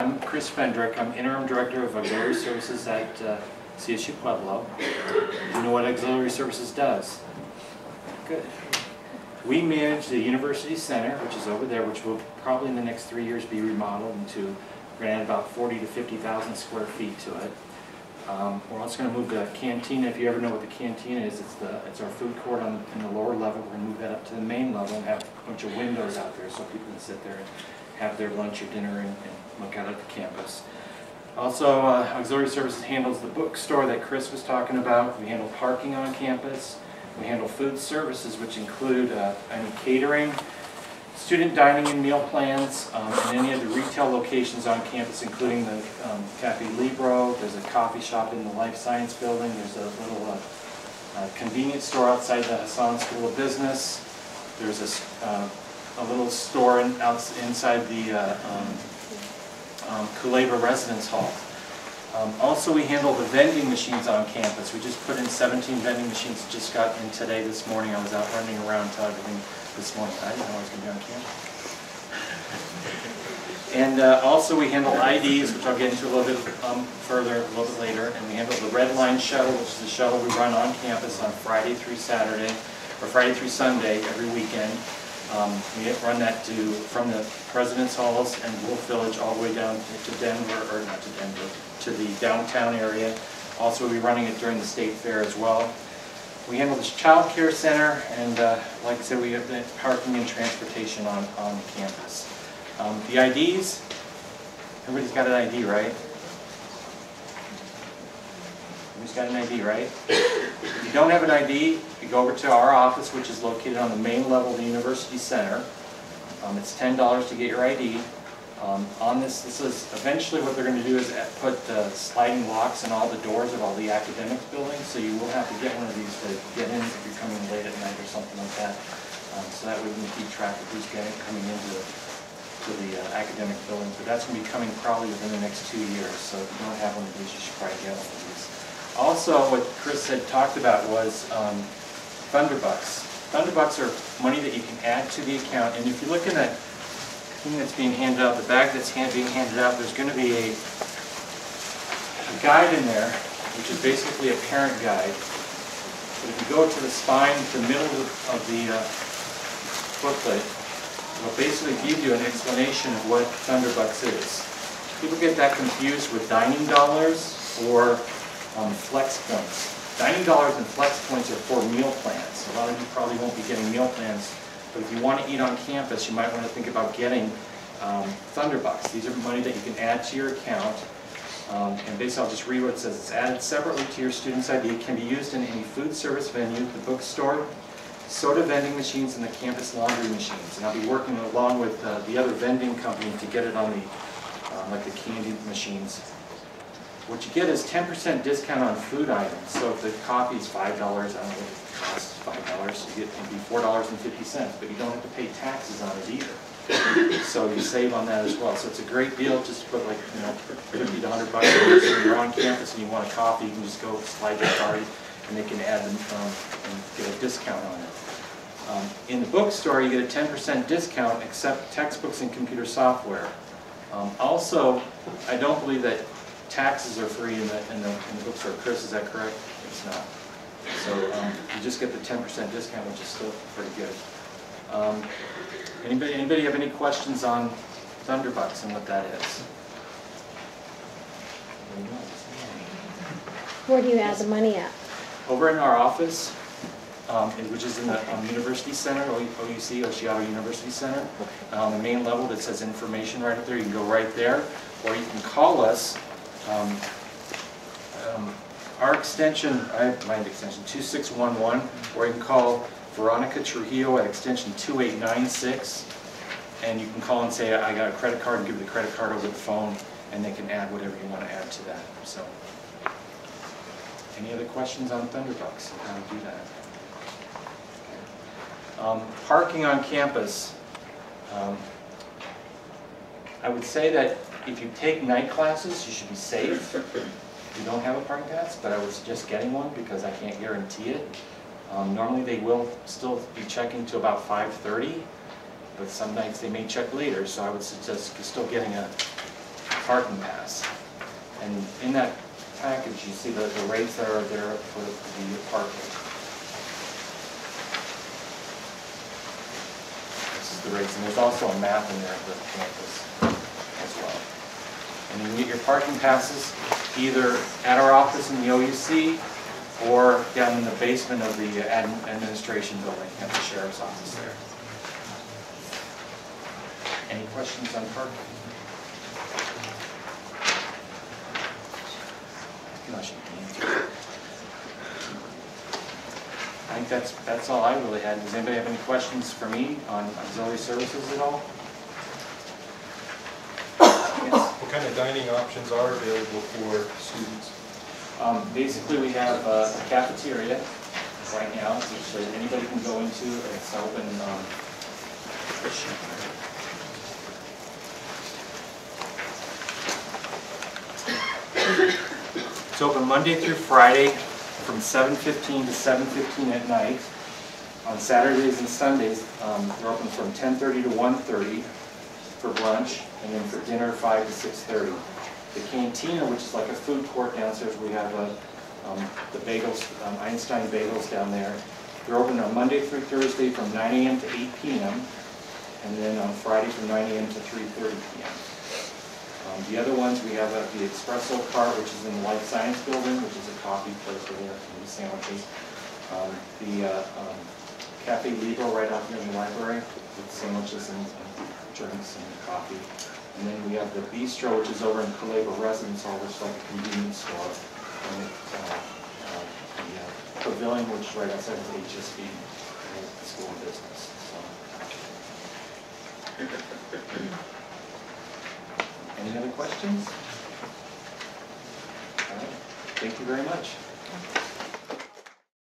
I'm Chris Fendrich. I'm interim director of auxiliary services at uh, CSU Pueblo. Do you know what auxiliary services does? Good. We manage the university center, which is over there, which will probably in the next three years be remodeled into, we're gonna add about 40 to 50,000 square feet to it. Um, We're also gonna move the cantina, if you ever know what the cantina is, it's the, it's our food court on, in the lower level. We're gonna move that up to the main level and have a bunch of windows out there so people can sit there and have their lunch or dinner and, and look out at the campus. Also, uh, auxiliary services handles the bookstore that Chris was talking about. We handle parking on campus. We handle food services, which include uh, any catering, student dining and meal plans, um, and any of the retail locations on campus, including the um, Cafe Libro. There's a coffee shop in the Life Science Building. There's a little uh, uh, convenience store outside the Hasan School of Business. There's a, uh, a little store in, outs inside the uh, um, um, Residence Hall. Um, Also, we handle the vending machines on campus. We just put in 17 vending machines, just got in today, this morning. I was out running around to everything this morning. I didn't know I was going to be on campus. And uh, also, we handle IDs, which I'll get into a little bit um, further, a little bit later. And we handle the Red Line Shuttle, which is the shuttle we run on campus on Friday through Saturday, or Friday through Sunday, every weekend. Um, We run that to, from the President's Halls and Wolf Village all the way down to Denver, or not to Denver, to the downtown area. Also, we'll be running it during the state fair as well. We handle this child care center, and uh, like I said, we have the parking and transportation on, on campus. Um, The IDs, everybody's got an ID, right? Everybody's got an ID, right? If you don't have an ID, you go over to our office, which is located on the main level of the University Center. Um, It's ten dollars to get your ID. Um, On this, this is, eventually what they're gonna do is uh, put uh, sliding locks in all the doors of all the academic buildings, so you will have to get one of these to get in if you're coming late at night or something like that. Um, So that way we can keep track of who's getting, coming into the, to the uh, academic buildings. But that's gonna be coming probably within the next two years, so if you don't have one of these, you should probably get one of these. Also, what Chris had talked about was um, Thunderbucks. Thunderbucks are money that you can add to the account, and if you look in that thing that's being handed out, the bag that's hand- being handed out, there's going to be a a guide in there, which is basically a parent guide. But if you go to the spine, the middle of the uh, booklet, it'll basically give you an explanation of what Thunderbucks is. People get that confused with dining dollars or um, flex points. Dining dollars and flex points are for meal plans. A lot of you probably won't be getting meal plans, but if you want to eat on campus, you might want to think about getting um, Thunderbucks. These are money that you can add to your account. Um, And basically, I'll just read what it says. It's added separately to your student's ID. It can be used in any food service venue, the bookstore, soda vending machines, and the campus laundry machines. And I'll be working along with uh, the other vending company to get it on the, uh, like the candy machines. What you get is ten percent discount on food items. So if the coffee is five dollars, I don't know what it costs, five dollars, you get maybe four dollars and fifty cents, but you don't have to pay taxes on it either. So you save on that as well. So it's a great deal, just to put like, you know, fifty to hundred bucks. in this. You're on campus and you want a coffee, you can just go slide your card and they can add them, um, and get a discount on it. Um, In the bookstore, you get a ten percent discount except textbooks and computer software. Um, Also, I don't believe that taxes are free in the, in the, in the bookstore. Chris, is that correct? It's not. So um, you just get the ten percent discount, which is still pretty good. Um, Anybody, anybody have any questions on Thunderbucks and what that is? Where do you add the money at? Over in our office, um, which is in the um, University Center, OUC, Occhiato University Center, on the main level that says information right up there, you can go right there, or you can call us. Um, um, Our extension, I have my extension, 2611, or you can call Veronica Trujillo at extension 2896, and you can call and say, I got a credit card, and give the credit card over the phone, and they can add whatever you want to add to that, so. Any other questions on Thunderbucks and how to do that? Um, Parking on campus. um, I would say that if you take night classes, you should be safe. If you don't have a parking pass, but I would suggest getting one because I can't guarantee it. Um, Normally, they will still be checking to about 5:30, but some nights they may check later, so I would suggest still getting a parking pass. And in that package, you see the, the rates that are there for the parking. This is the rates, and there's also a map in there of the campus as well. And you get your parking passes either at our office in the OUC or down in the basement of the admin- administration building at the sheriff's office there. Any questions on parking? I think that's, that's all I really had. Does anybody have any questions for me on auxiliary services at all? Yes. What kind of dining options are available for students? Um, Basically, we have uh, a cafeteria right now, which anybody can go into. It's open, um, it's open Monday through Friday from 7:15 to 7:15 at night. On Saturdays and Sundays, um, they're open from 10:30 to 1:30 for brunch, and then for dinner, 5 to 6:30. The cantina, which is like a food court downstairs, we have uh, um, the bagels, um, Einstein Bagels down there. They're open on Monday through Thursday from 9 AM to 8 PM, and then on Friday from 9 AM to 3:30 PM. Um, The other ones, we have uh, the Espresso Cart, which is in the Life Science Building, which is a coffee place they have sandwiches. Um, The uh, um, Cafe Libro right out here in the library with sandwiches and drinks and coffee. And then we have the Bistro, which is over in Culebra Residence Hall, which is like a convenience store. And it, uh, uh, the uh, Pavilion, which is right outside of HSB, the School of Business, so. Any other questions? All right, thank you very much.